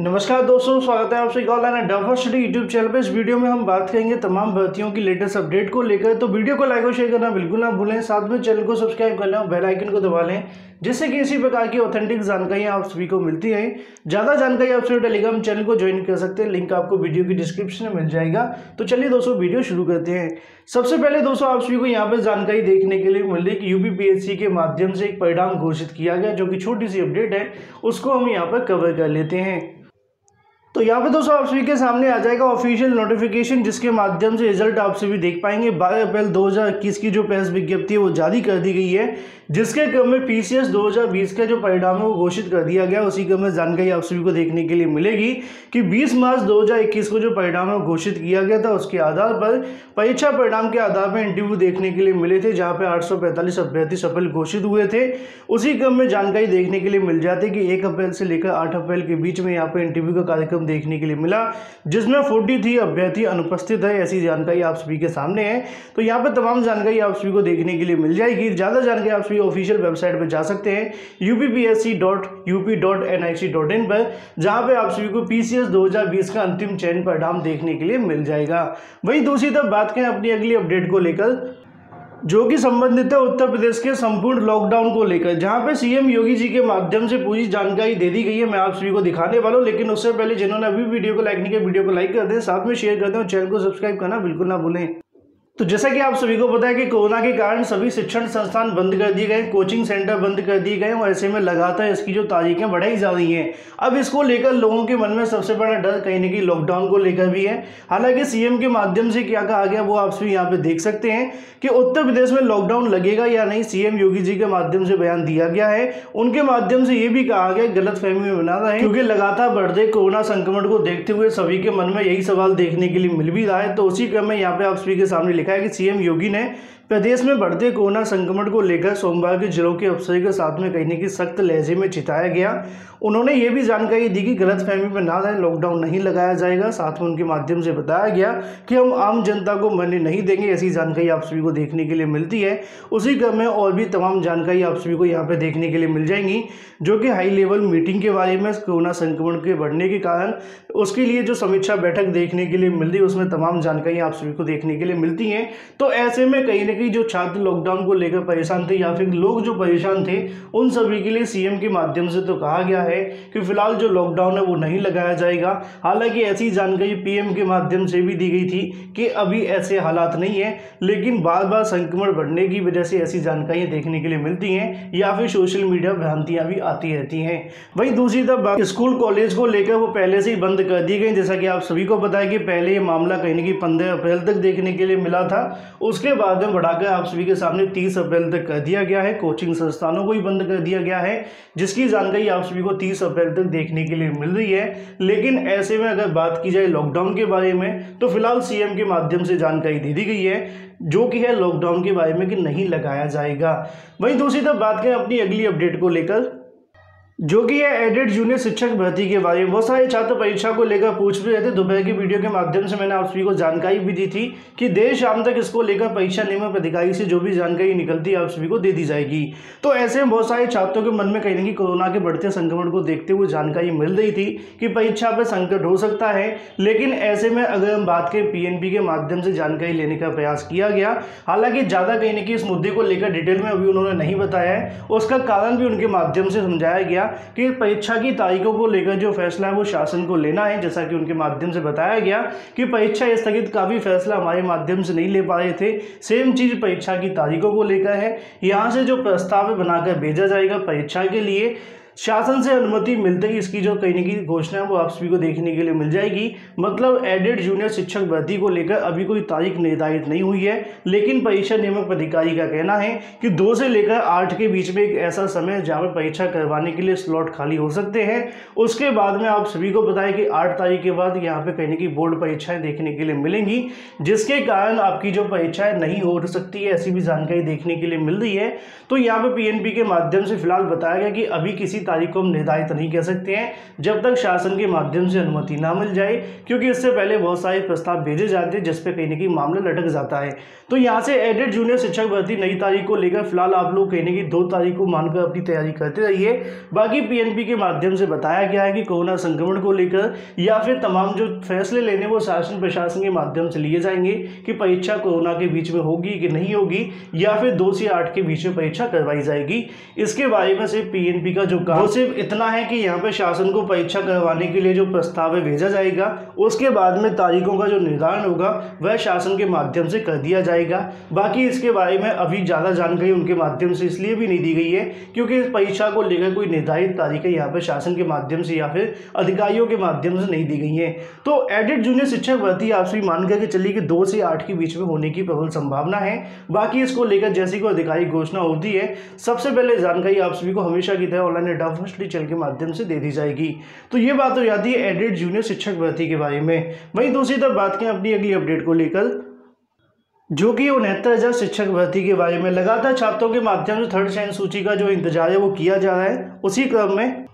नमस्कार दोस्तों, स्वागत है आप आपसे online duffer study YouTube channel पे। इस वीडियो में हम बात करेंगे तमाम भर्तियों की लेटेस्ट अपडेट को लेकर। तो वीडियो को लाइक और शेयर करना बिल्कुल ना भूलें। साथ में चैनल को सब्सक्राइब कर लें और बेल आइकन को दबा लें, जिससे कि इसी प्रकार की ऑथेंटिक जानकारियाँ आप सभी को मिलती हैं ज़्यादा जानकारी आप सभी टेलीग्राम चैनल को ज्वाइन कर सकते हैं। लिंक आपको वीडियो की डिस्क्रिप्शन में मिल जाएगा। तो चलिए दोस्तों वीडियो शुरू करते हैं। सबसे पहले दोस्तों, आप सभी को यहाँ पर जानकारी देखने के लिए मिल रही कि यूपी के माध्यम से एक परिणाम घोषित किया गया, जो कि छोटी सी अपडेट है। उसको हम यहाँ पर कवर कर लेते हैं। तो यहाँ पे दोस्तों आप सभी के सामने आ जाएगा ऑफिशियल नोटिफिकेशन जिसके माध्यम से रिज़ल्ट आप सभी देख पाएँगे। 12 अप्रैल 2021 की जो प्रेस विज्ञप्ति है, वो जारी कर दी गई है, जिसके क्रम में पीसीएस 2020 का जो परिणाम है, वो घोषित कर दिया गया। उसी क्रम में जानकारी आप सभी को देखने के लिए मिलेगी कि 20 मार्च 2021 को जो परिणाम है घोषित किया गया था। उसके आधार पर परीक्षा परिणाम के आधार पर इंटरव्यू देखने के लिए मिले थे, जहाँ पे आठ अभ्यर्थी सफल घोषित हुए थे। उसी क्रम में जानकारी देखने के लिए मिल जाती कि एक अप्रैल से लेकर आठ अप्रैल के बीच में यहाँ पर इंटरव्यू का कार्यक्रम देखने के लिए मिला, जिसमें फोर्टी थ्री अभ्यर्थी अनुपस्थित है। ऐसी जानकारी आप सभी के सामने है। तो यहाँ पर तमाम जानकारी आप सभी को देखने के लिए मिल जाएगी। ज़्यादा जानकारी आप सभी ऑफिशियल वेबसाइट पर जा सकते हैं UPPSC dot UP dot N I C dot in पर, जहाँ पे आप सभी को पीसीएस 2020 का अंतिम चयन परिणाम देखने के लिए मिल जाएगा। वहीं दूसरी तरफ़ बात करें अपनी अगली अपडेट को लेकर। जो कि संबंधित है उत्तर प्रदेश के संपूर्ण लॉकडाउन को लेकर। जहाँ पे सीएम योगी जी के माध्यम से पूरी जानकारी दे दी गई है, मैं आप सभी को दिखाने वाला हूँ। लेकिन उससे पहले जिन्होंने अभी वीडियो को लाइक नहीं किया, वीडियो को लाइक कर दें, साथ में शेयर कर दें और चैनल को सब्सक्राइब करना बिल्कुल ना भूलें। तो जैसा कि आप सभी को पता है कि कोरोना के कारण सभी शिक्षण संस्थान बंद कर दिए गए, कोचिंग सेंटर बंद कर दिए गए और ऐसे में लगातार इसकी जो तारीखें बढ़ाई जा रही हैं। अब इसको लेकर लोगों के मन में सबसे बड़ा डर कहीं ना कहीं लॉकडाउन को लेकर भी है। हालाँकि सीएम के माध्यम से क्या कहा गया वो आप सभी यहाँ पे देख सकते हैं कि उत्तर प्रदेश में लॉकडाउन लगेगा या नहीं सीएम योगी जी के माध्यम से बयान दिया गया है। उनके माध्यम से ये भी कहा गया, गलत फहमी में बना रहा है, क्योंकि लगातार बढ़ते कोरोना संक्रमण को देखते हुए सभी के मन में यही सवाल देखने के लिए मिल भी रहा है। तो उसी क्रम में यहाँ पे आप सभी के सामने लिखा है कि सीएम योगी ने प्रदेश में बढ़ते कोरोना संक्रमण को लेकर सोमवार के जिलों के अफसरों के साथ में कहने की सख्त लहजे में चिताया गया। उन्होंने ये भी जानकारी दी कि गलत फहमी पर ना रहे लॉकडाउन नहीं लगाया जाएगा। साथ में उनके माध्यम से बताया गया कि हम आम जनता को मरने नहीं देंगे, ऐसी जानकारी आप सभी को देखने के लिए मिलती है। उसी क्रम में और भी तमाम जानकारी आप सभी को यहाँ पर देखने के लिए मिल जाएँगी, जो कि हाई लेवल मीटिंग के बारे में कोरोना संक्रमण के बढ़ने के कारण उसके लिए जो समीक्षा बैठक देखने के लिए मिल है, उसमें तमाम जानकारी आप सभी को देखने के लिए मिलती हैं। तो ऐसे में कहीं ना कहीं जो छात्र लॉकडाउन को लेकर परेशान थे या फिर लोग जो परेशान थे, उन सभी के लिए सीएम के माध्यम से तो कहा गया है कि फ़िलहाल जो लॉकडाउन है वो नहीं लगाया जाएगा। हालाँकि ऐसी जानकारी पीएम के माध्यम से भी दी गई थी कि अभी ऐसे हालात नहीं है, लेकिन बार बार संक्रमण बढ़ने की वजह से ऐसी जानकारियाँ देखने के लिए मिलती हैं या फिर सोशल मीडिया भ्रांतियाँ भी आती रहती हैं। वहीं दूसरी तरफ़ स्कूल कॉलेज को लेकर वो पहले से ही बंद कर दी गई जैसा कि आप सभी को है कि पहले ये मामला कहीं ना कहीं पंद्रह अप्रैल तक देखने के लिए मिला था। उसके बाद में बढ़ाकर आप सभी के सामने तीस अप्रैल तक कर दिया गया है। कोचिंग संस्थानों को ही बंद कर दिया गया है, जिसकी जानकारी आप सभी को तीस अप्रैल तक देखने के लिए मिल रही है। लेकिन ऐसे में अगर बात की जाए लॉकडाउन के बारे में तो फ़िलहाल सीएम के माध्यम से जानकारी दे दी गई है, जो कि है लॉकडाउन के बारे में कि नहीं लगाया जाएगा। वहीं दूसरी तरफ़ बात करें अपनी अगली अपडेट को लेकर। जो कि है एडेड जूनियर शिक्षक भर्ती के बारे में। बहुत सारे छात्र परीक्षा को लेकर पूछ भी रहे थे। दोपहर की वीडियो के माध्यम से मैंने आप सभी को जानकारी भी दी थी कि देर शाम तक इसको लेकर परीक्षा नियमक अधिकारी से जो भी जानकारी निकलती है, आप सभी को दे दी जाएगी। तो ऐसे में बहुत सारे छात्रों के मन में कहीं ना कोरोना के बढ़ते संक्रमण को देखते हुए जानकारी मिल रही थी कि परीक्षा पर संकट हो सकता है। लेकिन ऐसे में अगर हम बात करें पीएनपी के माध्यम से जानकारी लेने का प्रयास किया गया, हालाँकि ज़्यादा कहीं ना इस मुद्दे को लेकर डिटेल में अभी उन्होंने नहीं बताया है। उसका कारण भी उनके माध्यम से समझाया गया कि परीक्षा की तारीखों को लेकर जो फैसला है वो शासन को लेना है, जैसा कि उनके माध्यम से बताया गया कि परीक्षा स्थगित का भी फैसला हमारे माध्यम से नहीं ले पा रहे थे। सेम चीज़ परीक्षा की तारीखों को लेकर है। यहाँ से जो प्रस्ताव बनाकर भेजा जाएगा परीक्षा के लिए शासन से अनुमति मिलते ही इसकी जो कहीं ना घोषणा है, वो आप सभी को देखने के लिए मिल जाएगी। मतलब एडेड जूनियर शिक्षक भर्ती को लेकर अभी कोई तारीख निर्धारित नहीं हुई है, लेकिन परीक्षा नियमक अधिकारी का कहना है कि दो से लेकर आठ के बीच में एक ऐसा समय जहाँ पर परीक्षा करवाने के लिए स्लॉट खाली हो सकते हैं। उसके बाद में आप सभी को बताएँ कि आठ तारीख के बाद यहाँ पर कहीं ना बोर्ड परीक्षाएँ देखने के लिए मिलेंगी, जिसके कारण आपकी जो परीक्षाएँ नहीं हो सकती है, ऐसी भी जानकारी देखने के लिए मिल रही है। तो यहाँ पे पीएनपी के माध्यम से फ़िलहाल बताया गया कि अभी किसी तारीख को हम निर्धारित नहीं कह सकते हैं, जब तक शासन के माध्यम से अनुमति ना मिल जाए, क्योंकि इससे पहले बहुत सारे प्रस्ताव भेजे जाते हैं, जिसपे कहीं ना कहीं मामला लटक जाता है। तो यहाँ से एडेड जूनियर शिक्षक भर्ती नई तारीख को लेकर फ़िलहाल आप लोग कहीं ना कहीं दो तारीख को मानकर अपनी तैयारी करते रहिए। बाकी पीएनपी के माध्यम से बताया गया है कि कोरोना संक्रमण को लेकर या फिर तमाम जो फैसले लेने वो शासन प्रशासन के माध्यम से लिए जाएँगे कि परीक्षा कोरोना के बीच में होगी कि नहीं होगी, या फिर दो से आठ के बीच में परीक्षा करवाई जाएगी। इसके बारे में सिर्फ़ पीएनपी का जो काम सिर्फ़ इतना है कि यहाँ पे शासन को परीक्षा करवाने के लिए जो प्रस्ताव है भेजा जाएगा, उसके बाद में तारीखों का जो निर्धारण होगा, वह शासन के माध्यम से कर दिया जाएगा। बाकी इसके बारे में अभी ज़्यादा जानकारी उनके माध्यम से इसलिए भी नहीं दी गई है, क्योंकि इस परीक्षा को लेकर कोई निर्धारित तारीखें यहाँ पर शासन के माध्यम से या फिर अधिकारियों के माध्यम से नहीं दी गई है। तो एडिट जूनियर शिक्षक भर्ती आपसे मान करके चलिए कि दो से आठ के बीच में होने की प्रबल संभावना है। बाकी इसको लेकर जैसी कोई अधिकारी घोषणा होती है, सबसे पहले जानकारी आप सभी को हमेशा की तरह ऑनलाइन डाटा फ़र्स्ट चैनल के माध्यम से दे दी जाएगी। तो ये बात हो जाती है एडेड जूनियर शिक्षक भर्ती के बारे में। वहीं दूसरी तरफ़ बात करें अपनी अगली अपडेट को लेकर, जो कि उनहत्तर हज़ार शिक्षक भर्ती के बारे में लगातार छात्रों के माध्यम से थर्ड चयन सूची का जो इंतज़ार है वो किया जा रहा है, उसी क्रम में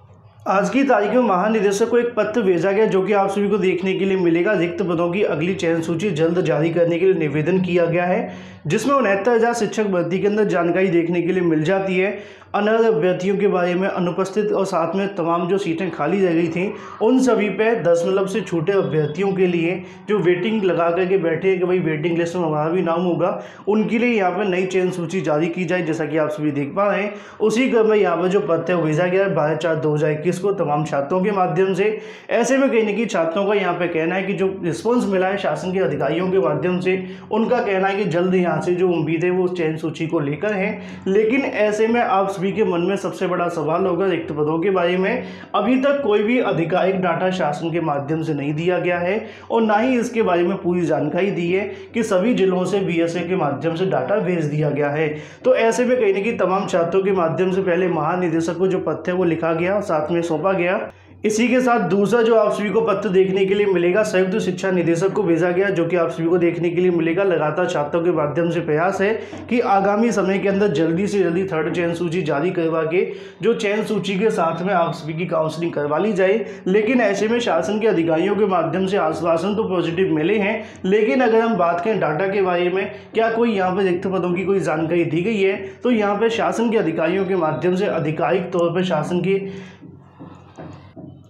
आज की तारीख में महानिदेशक को एक पत्र भेजा गया जो कि आप सभी को देखने के लिए मिलेगा। रिक्त पदों की अगली चयन सूची जल्द जारी करने के लिए निवेदन किया गया है, जिसमें उनहत्तर हज़ार शिक्षक भर्ती के अंदर जानकारी देखने के लिए मिल जाती है। अनर्ह अभ्यर्थियों के बारे में अनुपस्थित और साथ में तमाम जो सीटें खाली रह गई थी, उन सभी पे दशमलव से छोटे अभ्यर्थियों के लिए जो वेटिंग लगा करके बैठे हैं कि भाई वेटिंग लिस्ट में हमारा भी नाम होगा, उनके लिए यहाँ पर नई चयन सूची जारी की जाए, जैसा कि आप सभी देख पा रहे हैं। उसी क्रम में यहाँ पर जो पत्र भेजा गया है, बारह चार दो हज़ार इक्कीस को तमाम छात्रों के माध्यम से। ऐसे में कहीं ना कहीं छात्रों का यहाँ पर कहना है कि जो रिस्पॉन्स मिला है शासन के अधिकारियों के माध्यम से, उनका कहना है कि जल्द यहाँ से जो उम्मीद है वो चयन सूची को लेकर है। लेकिन ऐसे में आप सभी के मन में सबसे बड़ा सवाल होगा रिक्त पदों के बारे में, अभी तक कोई भी आधिकारिक डाटा शासन के माध्यम से नहीं दिया गया है और ना ही इसके बारे में पूरी जानकारी दी है कि सभी जिलों से बीएसए के माध्यम से डाटा भेज दिया गया है। तो ऐसे में कहीं ना कहीं तमाम छात्रों के माध्यम से पहले महानिदेशक को जो पत्र है वो लिखा गया साथ में सौंपा गया। इसी के साथ दूसरा जो आप सभी को पत्र देखने के लिए मिलेगा, संयुक्त शिक्षा निदेशक को भेजा गया, जो कि आप सभी को देखने के लिए मिलेगा। लगातार छात्रों के माध्यम से प्रयास है कि आगामी समय के अंदर जल्दी से जल्दी थर्ड चयन सूची जारी करवा के, जो चयन सूची के साथ में आप सभी की काउंसलिंग करवा ली जाए। लेकिन ऐसे में शासन के अधिकारियों के माध्यम से आश्वासन तो पॉजिटिव मिले हैं। लेकिन अगर हम बात करें डाटा के बारे में, क्या कोई यहाँ पर रिक्त पदों की कोई जानकारी दी गई है? तो यहाँ पर शासन के अधिकारियों के माध्यम से आधिकारिक तौर पर शासन की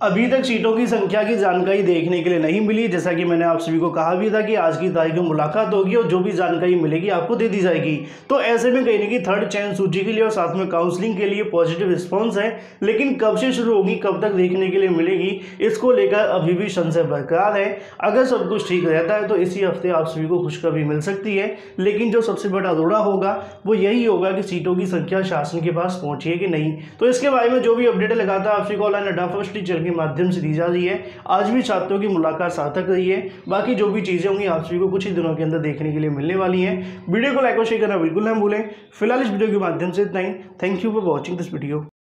अभी तक सीटों की संख्या की जानकारी देखने के लिए नहीं मिली, जैसा कि मैंने आप सभी को कहा भी था कि आज की तारीख में मुलाकात होगी और जो भी जानकारी मिलेगी आपको दे दी जाएगी। तो ऐसे में कहीं ना कहीं थर्ड चयन सूची के लिए और साथ में काउंसलिंग के लिए पॉजिटिव रिस्पॉन्स है, लेकिन कब से शुरू होगी, कब तक देखने के लिए मिलेगी, इसको लेकर अभी भी संशय बरकरार है। अगर सब कुछ ठीक रहता है तो इसी हफ़्ते आप सभी को खुशखबरी मिल सकती है, लेकिन जो सबसे बड़ा रोड़ा होगा, वो यही होगा कि सीटों की संख्या शासन के पास पहुँची है कि नहीं। तो इसके बारे में जो भी अपडेट लगाता है आप सभी को ऑनलाइन अड्डा फ़र्स्ट टीचर के माध्यम से दी जा रही है। आज भी छात्रों की मुलाकात सार्थक रही है। बाकी जो भी चीज़ें होंगी, आप सभी को कुछ ही दिनों के अंदर देखने के लिए मिलने वाली हैं। वीडियो को लाइक और शेयर करना बिल्कुल ना भूलें। फ़िलहाल इस वीडियो के माध्यम से इतना ही। Thank you for watching this video